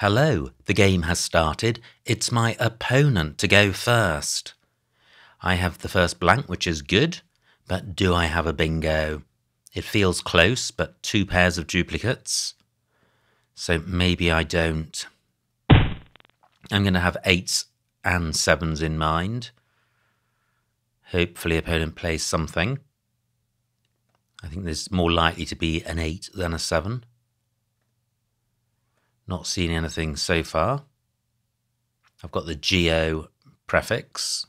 Hello, the game has started. It's my opponent to go first. I have the first blank, which is good, but do I have a bingo? It feels close, but two pairs of duplicates. So maybe I don't. I'm going to have eights and sevens in mind. Hopefully, opponent plays something. I think there's more likely to be an eight than a seven. Not seen anything so far. I've got the geo prefix.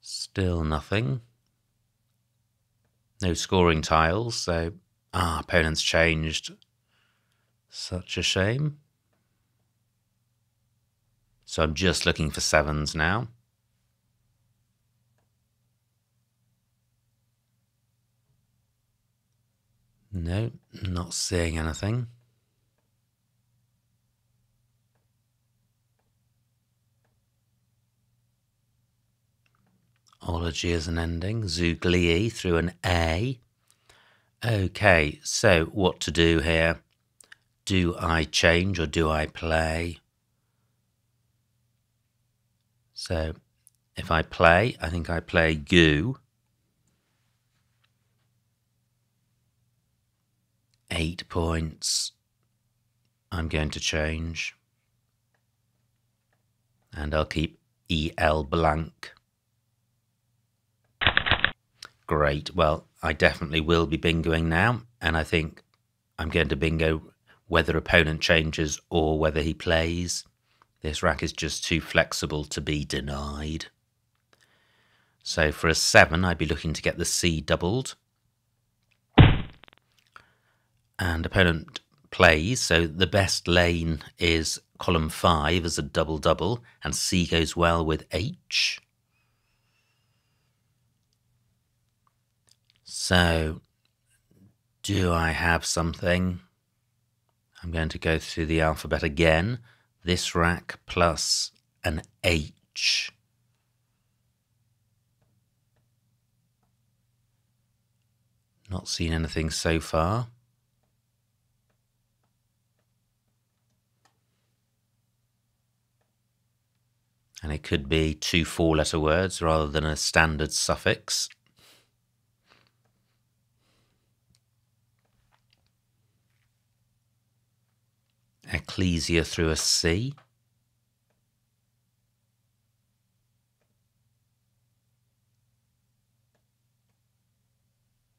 Still nothing. No scoring tiles, so ah, opponent's changed. Such a shame. So I'm just looking for sevens now. No, not seeing anything. Ology as an ending, Zooglii through an A. Okay, so what to do here? Do I change or do I play? So if I play, I think I play goo. Eight points. I'm going to change. And I'll keep EL blank. Great. Well, I definitely will be bingoing now. And I think I'm going to bingo whether opponent changes or whether he plays. This rack is just too flexible to be denied. So for a 7, I'd be looking to get the C doubled and opponent plays. So the best lane is column 5 as a double double, and C goes well with H. So, do I have something? I'm going to go through the alphabet again. This rack plus an H. Not seen anything so far. And it could be two four letter words rather than a standard suffix. Ecclesia through a C.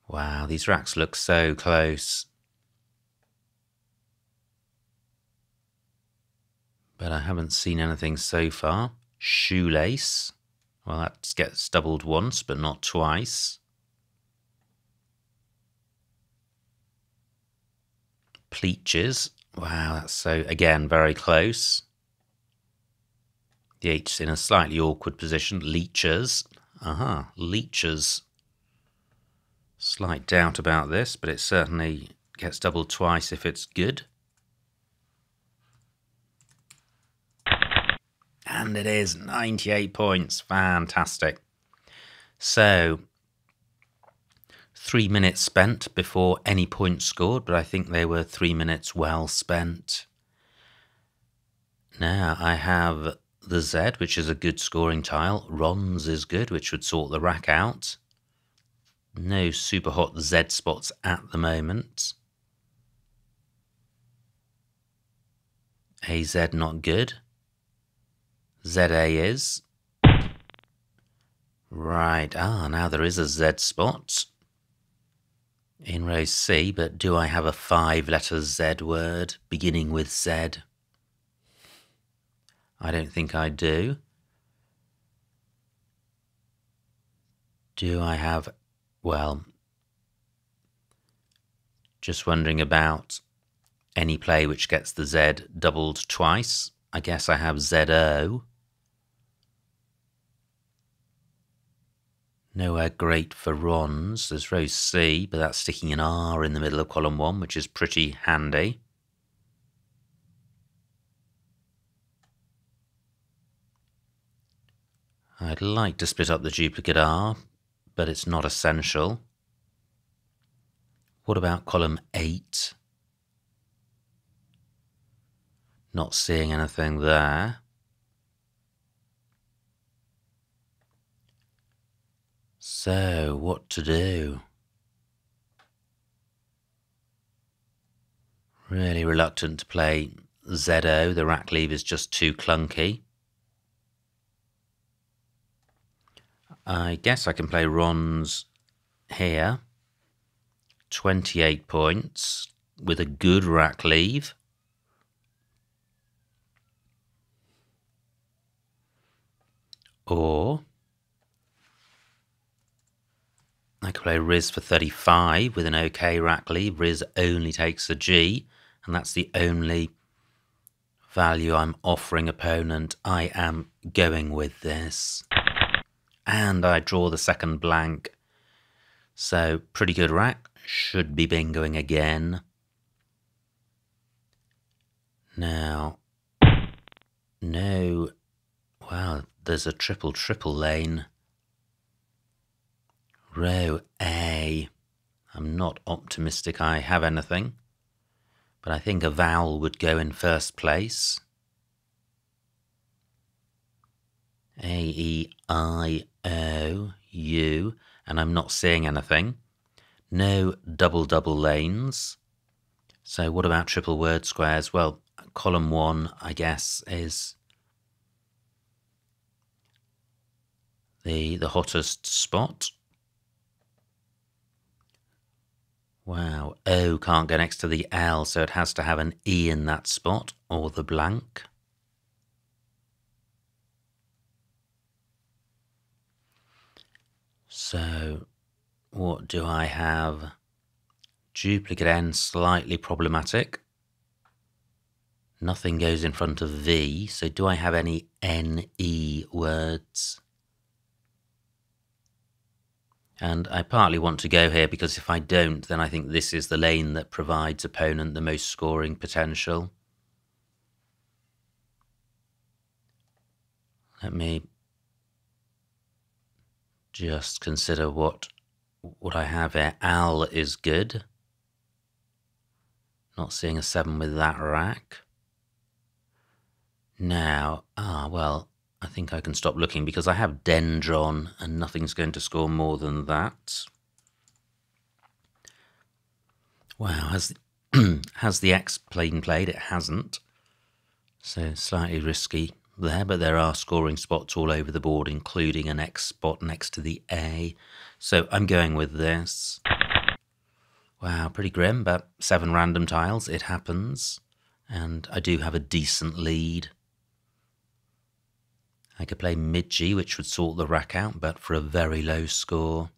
Wow, these racks look so close. But I haven't seen anything so far shoelace. Well, that gets doubled once, but not twice. Pleaches. Wow, that's so, again, very close. The H's in a slightly awkward position. Leeches. Aha, leeches. Slight doubt about this, but it certainly gets doubled twice if it's good. And it is 98 points. Fantastic. So, three minutes spent before any points scored, but I think they were three minutes well spent. Now I have the Z, which is a good scoring tile. Rons is good, which would sort the rack out. No super hot Z spots at the moment. AZ not good. ZA is. Right, ah, now there is a Z spot in row C, but do I have a five letter Z word beginning with Z? I don't think I do. Do I have, well, just wondering about any play which gets the Z doubled twice. I guess I have ZO. Nowhere great for Rons. There's row C, but that's sticking an R in the middle of column 1, which is pretty handy. I'd like to split up the duplicate R, but it's not essential. What about column 8? Not seeing anything there. So, what to do? Really reluctant to play ZO. The rack lever is just too clunky. I guess I can play Ron's here. 28 points with a good rack leave. Or Play Riz for 35 with an okay rack leave. Riz only takes a G, and that's the only value I'm offering opponent. I am going with this. And I draw the second blank. So pretty good rack. Should be bingoing again. Now, no, well, there's a triple triple lane. Row A. I'm not optimistic I have anything, but I think a vowel would go in first place. A, E, I, O, U, and I'm not seeing anything. No double double lanes. So what about triple word squares? Well, column one, I guess, is the the hottest spot. Wow, O can't go next to the L, so it has to have an E in that spot, or the blank. So, what do I have? Duplicate N slightly problematic. Nothing goes in front of V, so do I have any NE words? And I partly want to go here because if I don't, then I think this is the lane that provides opponent the most scoring potential. Let me just consider what what I have here. Al is good. Not seeing a 7 with that rack. Now, ah, well, I think I can stop looking because I have Dendron and nothing's going to score more than that. Wow, has the, has the X plane played? It hasn't. So slightly risky there, but there are scoring spots all over the board, including an X spot next to the A. So I'm going with this. Wow, pretty grim, but seven random tiles, it happens. And I do have a decent lead. I could play mid-G, which would sort the rack out, but for a very low score.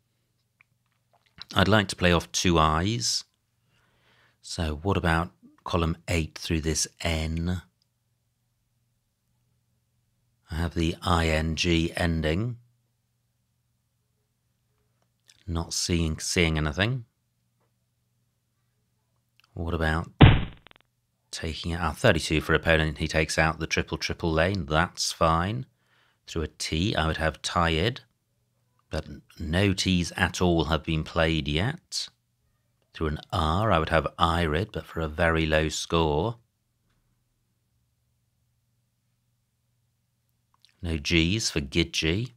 I'd like to play off two I's. So what about column 8 through this N? I have the ing ending. Not seeing seeing anything. What about taking out ah, 32 for opponent? He takes out the triple triple lane. That's fine. Through a T, I would have tired, but no T's at all have been played yet. Through an R, I would have irid, but for a very low score. No G's for Gidgee.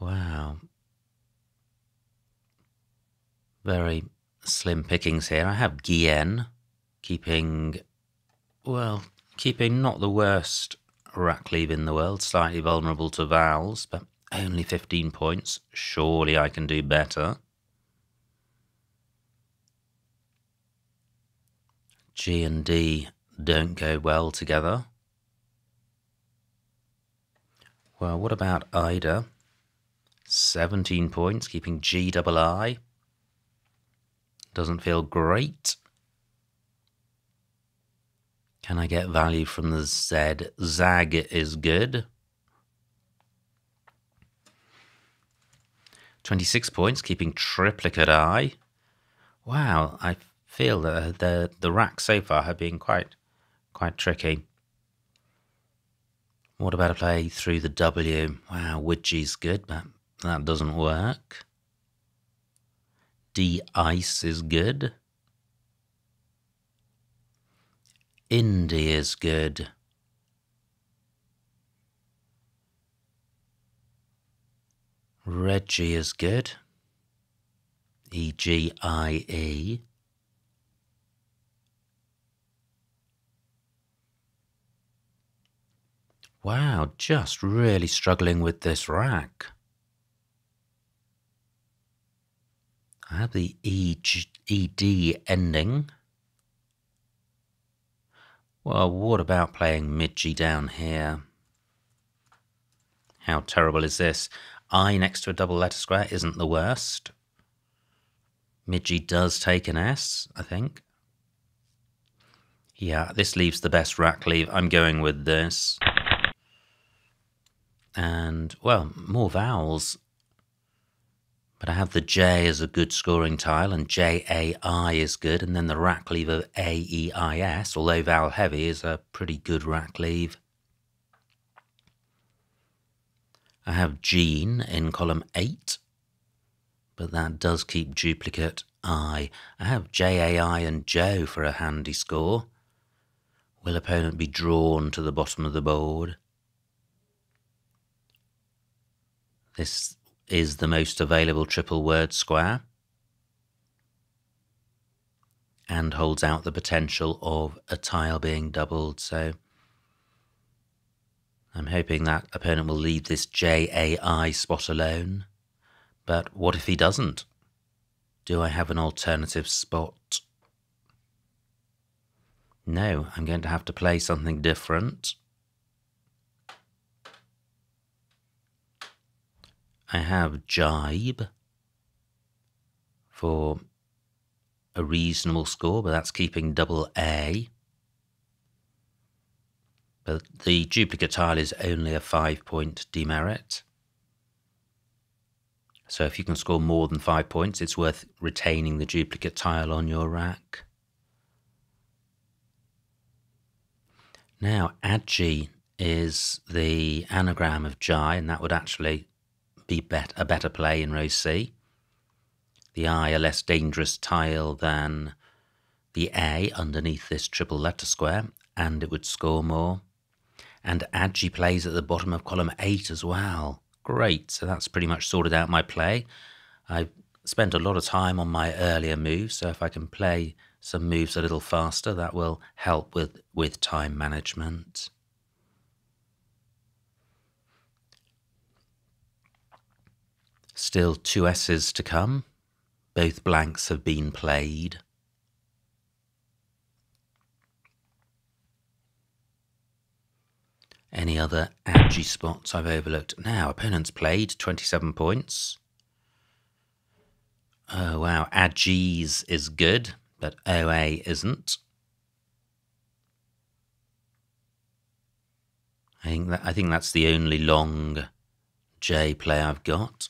Wow. Very slim pickings here. I have Gien keeping, well, keeping not the worst rack leave in the world, slightly vulnerable to vowels, but only 15 points. Surely I can do better. G and D don't go well together. Well, what about Ida? 17 points, keeping G double I. Doesn't feel great. Can I get value from the Z? Zag is good. 26 points, keeping triplicate I. Wow, I feel that the, the racks so far have been quite, quite tricky. What about a play through the W? Wow, Widgie's good, but that doesn't work. D ice is good. Indy is good. Reggie is good. E G I E. Wow, just really struggling with this rack. I have the ED ending. Well, what about playing Midgie down here? How terrible is this? I next to a double letter square isn't the worst. Midgie does take an S, I think. Yeah, this leaves the best rack leave. I'm going with this. And, well, more vowels. But I have the J as a good scoring tile, and J A I is good, and then the rack leave of A E I S, although vowel heavy, is a pretty good rack leave. I have gene in column 8, but that does keep duplicate I. I have J A I and Joe for a handy score. Will opponent be drawn to the bottom of the board? This is the most available triple word square and holds out the potential of a tile being doubled. So I'm hoping that opponent will leave this JAI spot alone. But what if he doesn't? Do I have an alternative spot? No, I'm going to have to play something different. I have jibe for a reasonable score, but that's keeping double A. But the duplicate tile is only a five point demerit. So if you can score more than five points, it's worth retaining the duplicate tile on your rack. Now, Adji is the anagram of Jai, and that would actually be bet a better play in row C. The I a less dangerous tile than the A underneath this triple letter square, and it would score more. And Adji plays at the bottom of column 8 as well. Great, so that's pretty much sorted out my play. I spent a lot of time on my earlier moves, so if I can play some moves a little faster, that will help with, with time management. Still two S's to come. Both blanks have been played. Any other edgy spots I've overlooked? Now, opponent's played 27 points. Oh, wow. Adgies is good, but OA isn't. I think, that, I think that's the only long J play I've got.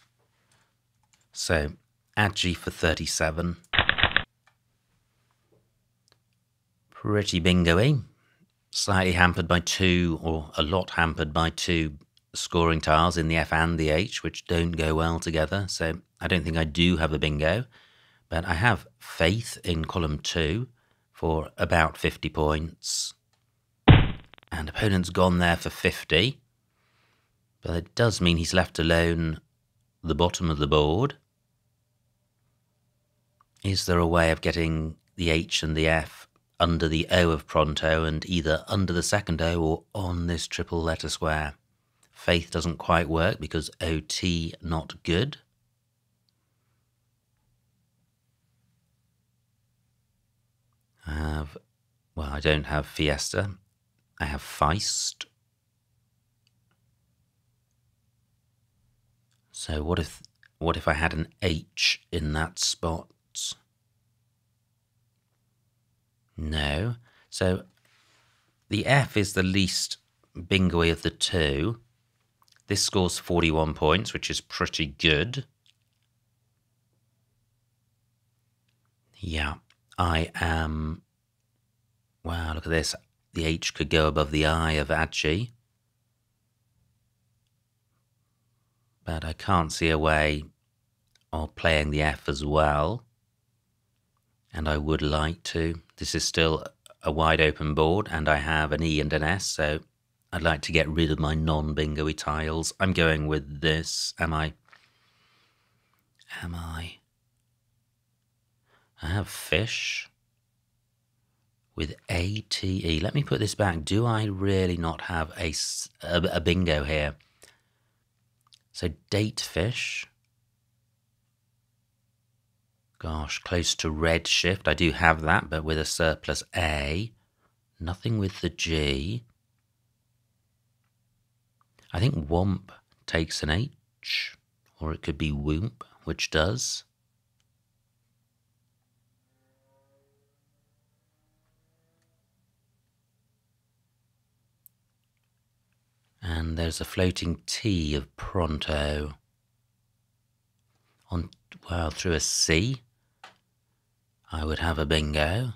So Agi for 37. Pretty bingo-y. Eh? Slightly hampered by two, or a lot hampered by two scoring tiles in the F and the H, which don't go well together. So I don't think I do have a bingo. But I have faith in column two for about 50 points. And opponent's gone there for 50. But it does mean he's left alone the bottom of the board. Is there a way of getting the H and the F under the O of pronto and either under the second O or on this triple letter square? Faith doesn't quite work because OT not good. I have, well, I don't have Fiesta. I have Feist. So what if what if I had an H in that spot? No. So the F is the least bingoy of the two. This scores 41 points, which is pretty good. Yeah, I am. Wow, look at this. The H could go above the I of Adji. But I can't see a way of playing the F as well. And I would like to. This is still a wide open board, and I have an E and an S, so I'd like to get rid of my non-bingo tiles. I'm going with this. Am I? Am I? I have fish with ATE. Let me put this back. Do I really not have a, a, a bingo here? So date fish. Gosh, close to redshift. I do have that, but with a surplus A. Nothing with the G. I think womp takes an H, or it could be whoomp, which does. And there's a floating T of pronto on well through a C. I would have a bingo.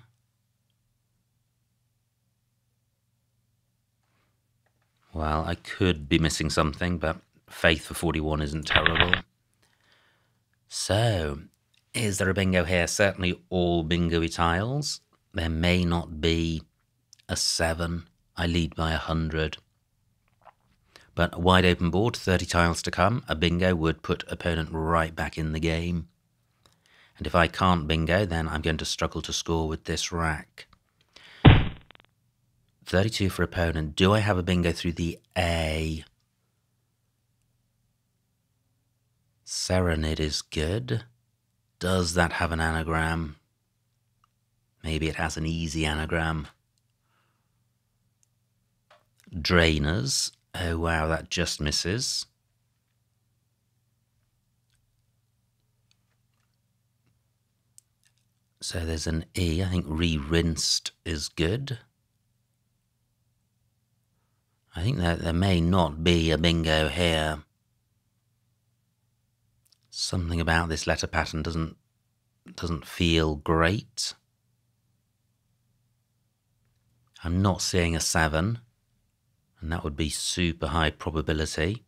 Well, I could be missing something, but faith for 41 isn't terrible. So, is there a bingo here? Certainly all bingo tiles. There may not be a 7. I lead by a 100. But a wide open board, 30 tiles to come, a bingo would put opponent right back in the game. And if I can't bingo, then I'm going to struggle to score with this rack. 32 for opponent. Do I have a bingo through the A? Serenade is good. Does that have an anagram? Maybe it has an easy anagram. Drainers. Oh wow, that just misses. So there's an E. I think re-rinsed is good. I think that there may not be a bingo here. Something about this letter pattern doesn't doesn't feel great. I'm not seeing a 7, and that would be super high probability.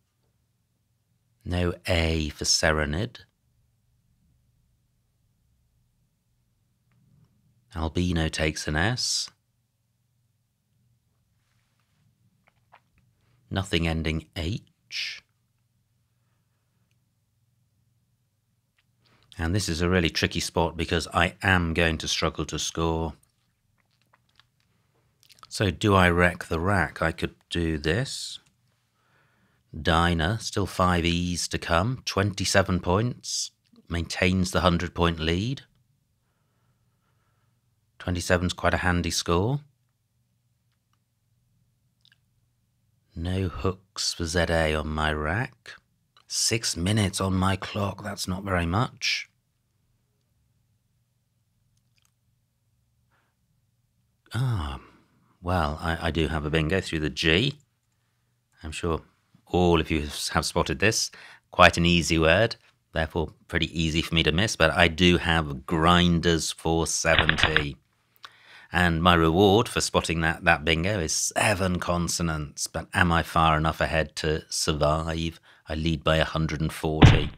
No A for Serenade. Albino takes an S. Nothing ending H. And this is a really tricky spot because I am going to struggle to score. So do I wreck the rack? I could do this. Diner, still five E's to come, 27 points, maintains the 100 point lead. 27 is quite a handy score. No hooks for ZA on my rack. Six minutes on my clock, that's not very much. Ah, well, I, I do have a bingo through the G. I'm sure all of you have spotted this. Quite an easy word, therefore pretty easy for me to miss, but I do have grinders for 70. And my reward for spotting that, that bingo is seven consonants. But am I far enough ahead to survive? I lead by 140.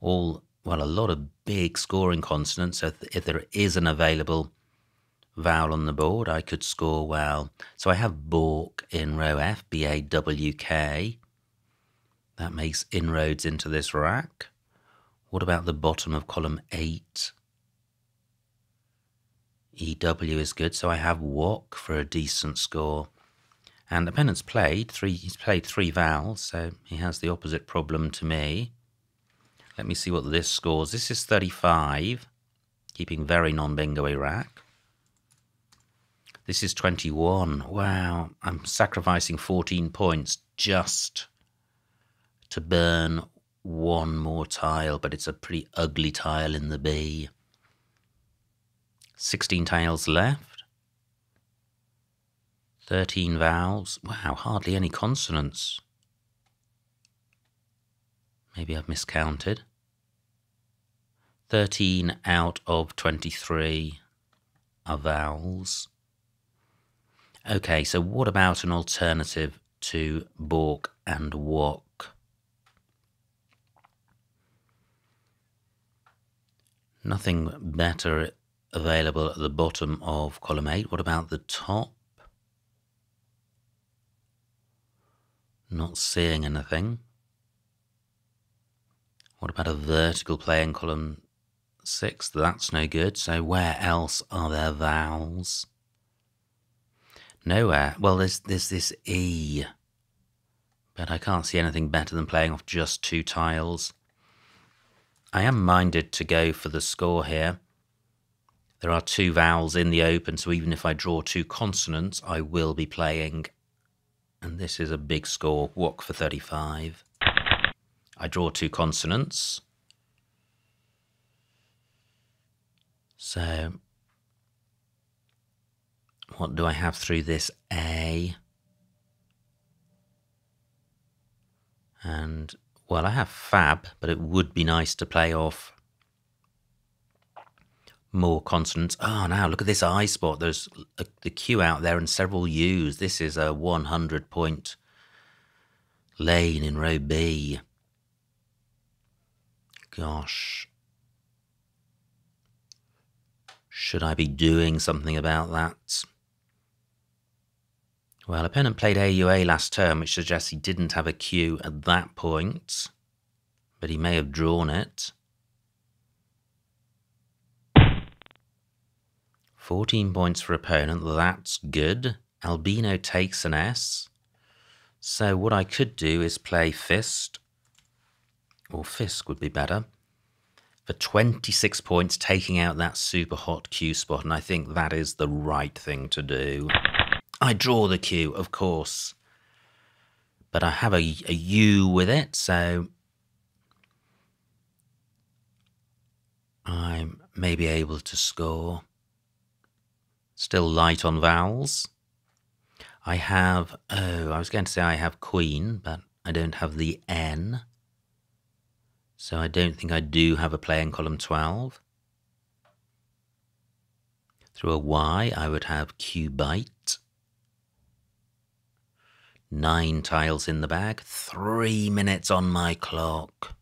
All, well, a lot of big scoring consonants. So if there is an available vowel on the board, I could score well. So I have Bawk in row F, B A W K. That makes inroads into this rack. What about the bottom of column 8? EW is good, so I have Wok for a decent score. And the opponent's played three. He's played three vowels, so he has the opposite problem to me. Let me see what this scores. This is 35, keeping very non-bingo Iraq. This is 21. Wow, I'm sacrificing 14 points just to burn one more tile, but it's a pretty ugly tile in the B. 16 tails left, 13 vowels. Wow, hardly any consonants. Maybe I've miscounted. 13 out of 23 are vowels. Okay, so what about an alternative to balk and walk? Nothing better available at the bottom of column 8. What about the top? Not seeing anything. What about a vertical play in column 6? That's no good. So where else are there vowels? Nowhere. Well, there's, there's this E. But I can't see anything better than playing off just two tiles. I am minded to go for the score here. There are two vowels in the open, so even if I draw two consonants, I will be playing. And this is a big score. Walk for 35. I draw two consonants. So, what do I have through this A? And well, I have Fab, but it would be nice to play off more consonants. Oh, now look at this I spot. There's a, the Q out there and several U's. This is a 100 point lane in row B. Gosh. Should I be doing something about that? Well, opponent played AUA last term, which suggests he didn't have a Q at that point, but he may have drawn it. 14 points for opponent, that's good. Albino takes an S. So what I could do is play Fist, or Fisk would be better, for 26 points, taking out that super hot Q spot, and I think that is the right thing to do. I draw the Q, of course. But I have a, a U with it, so I may be able to score. Still light on vowels. I have, oh, I was going to say I have Queen, but I don't have the N. So I don't think I do have a play in column 12. Through a Y, I would have Q bite. Nine tiles in the bag, three minutes on my clock.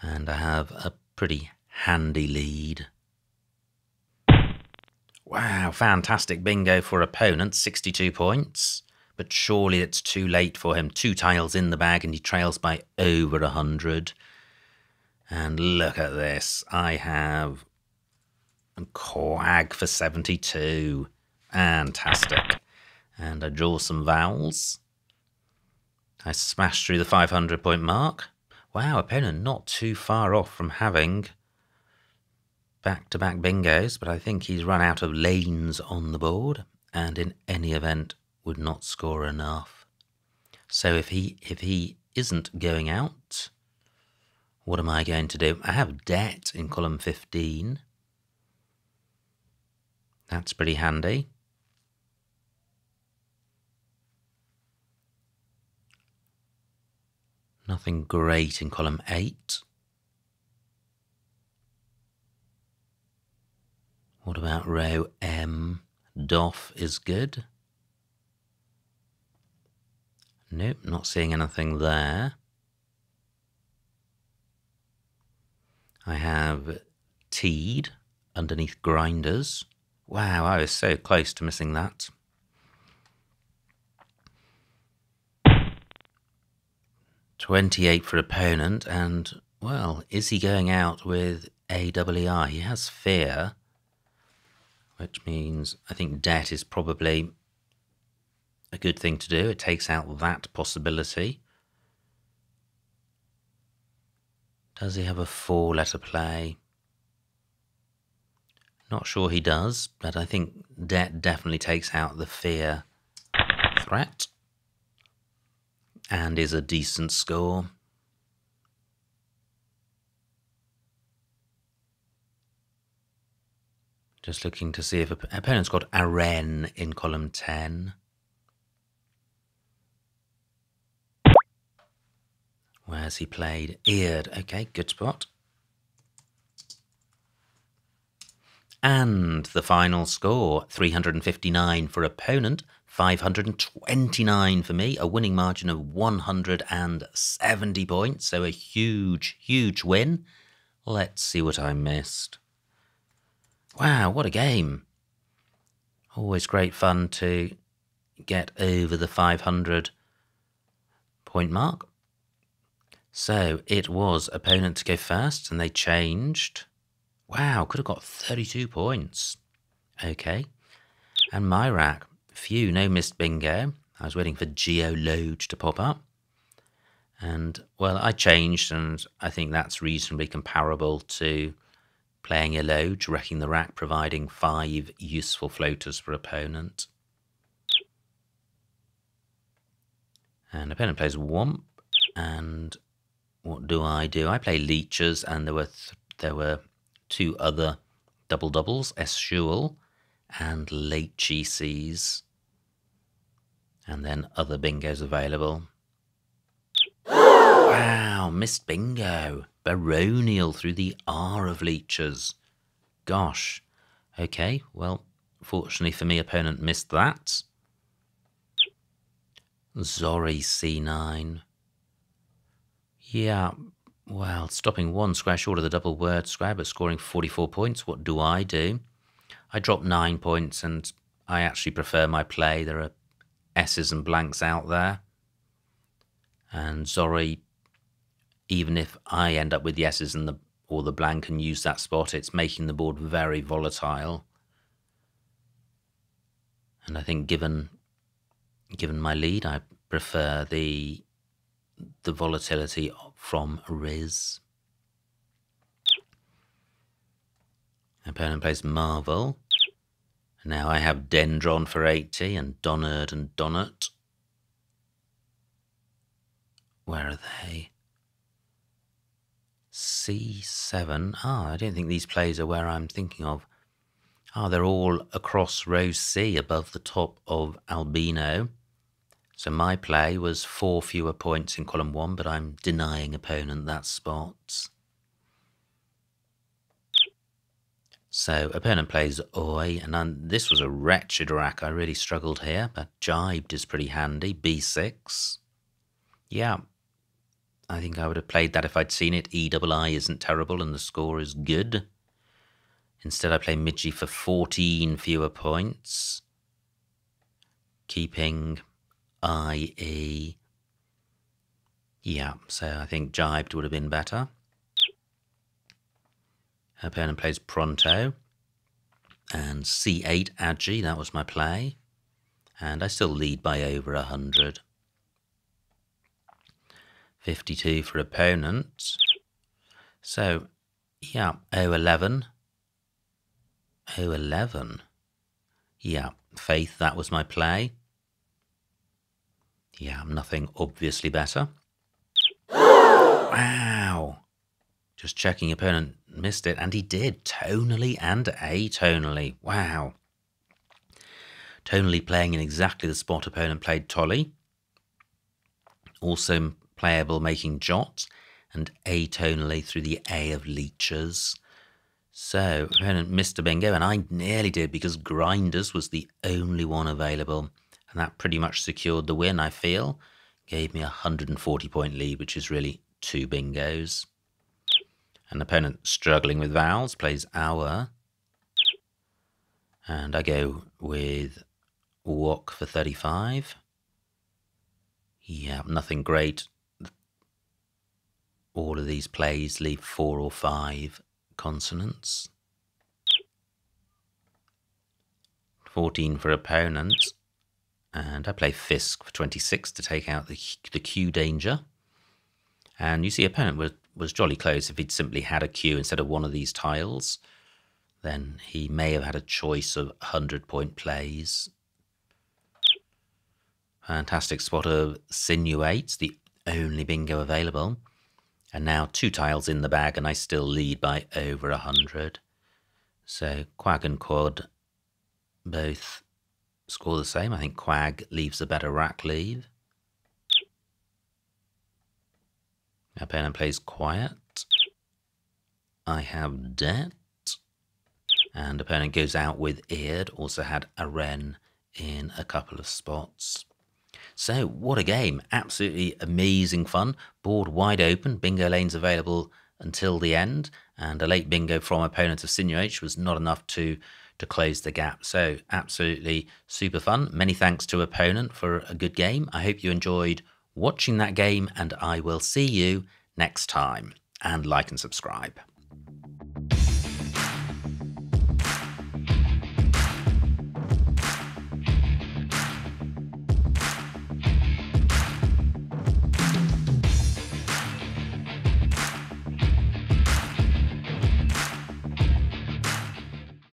And I have a pretty handy lead. Wow, fantastic bingo for opponent, 62 points. But surely it's too late for him. Two tiles in the bag and he trails by over 100. And look at this. I have quag for 72. Fantastic and I draw some vowels. I smash through the 500 point mark. Wow, opponent not too far off from having back to back bingos, but I think he's run out of lanes on the board and in any event would not score enough. So if he if he isn't going out, what am I going to do? I have debt in column 15. That's pretty handy. Nothing great in column 8. What about row M? Doff is good. Nope, not seeing anything there. I have teed underneath grinders. Wow, I was so close to missing that. 28 for opponent, and, well, is he going out with AWR? He has fear, which means I think debt is probably a good thing to do. It takes out that possibility. Does he have a four letter play? Not sure he does, but I think debt definitely takes out the fear threat and is a decent score. Just looking to see if opponent's got Aren in column 10. Where's he played? Eared. Okay, good spot. And the final score 359 for opponent, 529 for me, a winning margin of 170 points. So a huge, huge win. Let's see what I missed. Wow, what a game! Always great fun to get over the 500 point mark. So it was opponent to go first, and they changed. Wow, could have got 32 points. Okay. And my rack, phew, no missed bingo. I was waiting for Geo Load to pop up. And, well, I changed, and I think that's reasonably comparable to playing a load, wrecking the rack, providing five useful floaters for opponent. And opponent plays Womp, and what do I do? I play Leeches, and there were there were two other double doubles, Eschewel and Late GCs, and then other bingos available. wow, missed bingo. Baronial through the R of Leeches. Gosh. Okay, well, fortunately for me, opponent missed that. Zori C9. Yeah, well, stopping one square short of the double word square, but scoring 44 points. What do I do? I drop nine points, and I actually prefer my play. There are S's and blanks out there. And Zori, even if I end up with yeses and the or the blank and use that spot, it's making the board very volatile. And I think given given my lead, I prefer the the volatility from Riz. Opponent plays Marvel. Now I have Dendron for 80 and Donard and Donut. Where are they? C7. Ah, I don't think these plays are where I'm thinking of. Ah, they're all across row C above the top of Albino. So my play was four fewer points in column one, but I'm denying opponent that spot. So opponent plays Oi, and I'm, this was a wretched rack. I really struggled here, but jibed is pretty handy. B6. Yeah, I think I would have played that if I'd seen it. E double I isn't terrible, and the score is good. Instead, I play Midgie for 14 fewer points, keeping IE. Yeah, so I think jibed would have been better. Her Opponent plays Pronto. And C8 Agi, that was my play. And I still lead by over 100. 52 for opponent. So, yeah, 011. 011. Yeah, Faith, that was my play. Yeah, nothing obviously better. Wow. Just checking opponent missed it, and he did, tonally and atonally. Wow. Tonally playing in exactly the spot opponent played Tolly. Also playable making Jot, and atonally through the A of Leeches. So, opponent missed a bingo, and I nearly did because Grinders was the only one available. And that pretty much secured the win, I feel. Gave me a 140 point lead, which is really two bingos. An opponent struggling with vowels plays hour. And I go with walk for 35. Yeah, nothing great. All of these plays leave four or five consonants. 14 for opponents. And I play Fisk for 26 to take out the, the Q danger. And you see opponent was, was jolly close if he'd simply had a Q instead of one of these tiles. Then he may have had a choice of 100 point plays. Fantastic spot of Sinuates, the only bingo available. And now two tiles in the bag and I still lead by over 100. So Quag and Quad both score the same. I think Quag leaves a better rack leave. lead. Opponent plays quiet. I have debt. And opponent goes out with Eared, also had a Wren in a couple of spots. So, what a game! Absolutely amazing fun. Board wide open, bingo lanes available until the end, and a late bingo from opponent of Sinuage was not enough to to close the gap. So, absolutely super fun. Many thanks to opponent for a good game. I hope you enjoyed watching that game, and I will see you next time. And like and subscribe.